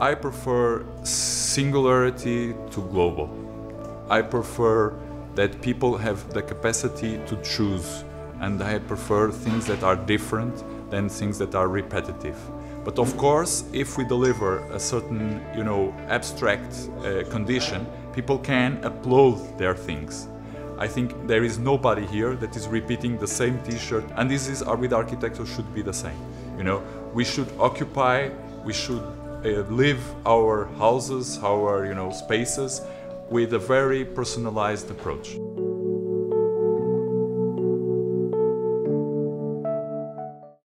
I prefer singularity to global. I prefer that people have the capacity to choose and I prefer things that are different than things that are repetitive. But of course, if we deliver a certain, you know, abstract uh, condition, people can upload their things. I think there is nobody here that is repeating the same T-shirt, and this is our with architecture should be the same. You know, we should occupy, we should uh, Uh, live our houses, our you know spaces, with a very personalized approach.